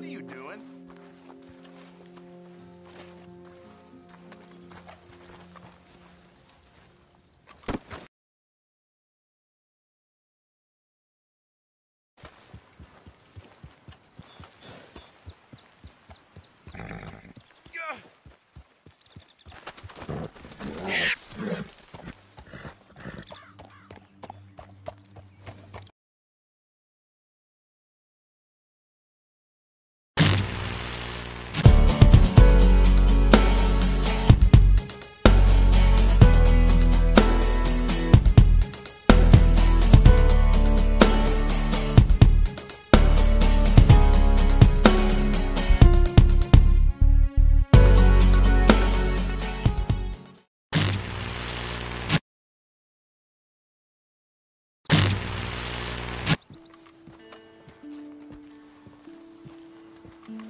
What are you doing? Mm-hmm.